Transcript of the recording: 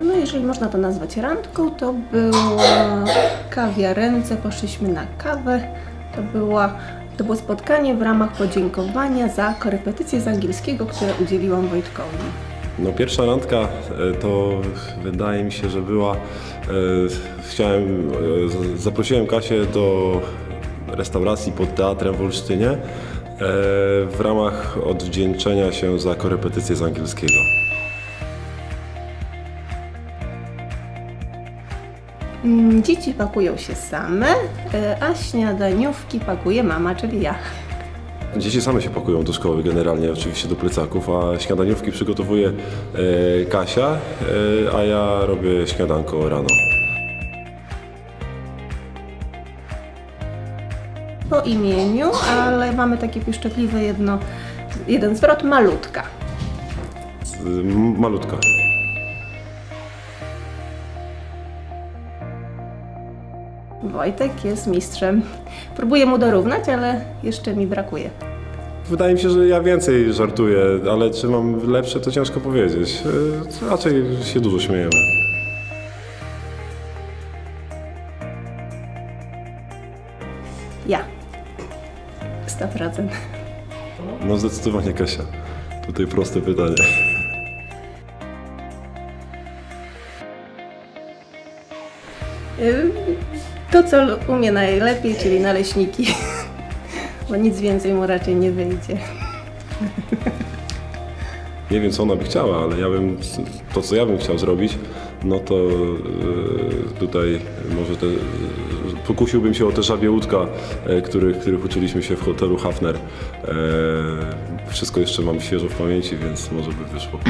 jeżeli można to nazwać randką, to była kawiarence, poszliśmy na kawę. To, była, to było spotkanie w ramach podziękowania za korepetycję z angielskiego, które udzieliłam Wojtkowi. No pierwsza randka e, to wydaje mi się, że była. e, Chciałem, e, zaprosiłem Kasię do restauracji pod teatrem w Olsztynie w ramach odwdzięczenia się za korepetycję z angielskiego. Dzieci pakują się same, e, a śniadaniówki pakuje mama, czyli ja. Dzieci same się pakują do szkoły generalnie, oczywiście do plecaków, a śniadaniówki przygotowuje e, Kasia, e, a ja robię śniadanko rano. Po imieniu, ale mamy takie pieszczotliwe jedno, jeden zwrot, malutka. Malutka. Wojtek jest mistrzem. Próbuję mu dorównać, ale jeszcze mi brakuje. Wydaje mi się, że ja więcej żartuję, ale czy mam lepsze, to ciężko powiedzieć. E, Raczej się dużo śmiejemy. Ja. 100%. No zdecydowanie Kasia. Tutaj proste pytanie. Y, To, co umie najlepiej, czyli naleśniki. Bo nic więcej mu raczej nie wyjdzie. Nie wiem, co ona by chciała, ale ja bym, to co ja bym chciał zrobić, no to e, tutaj może te, pokusiłbym się o te żabie łódka, e, których, których uczyliśmy się w hotelu Hafner. E, Wszystko jeszcze mam świeżo w pamięci, więc może by wyszło.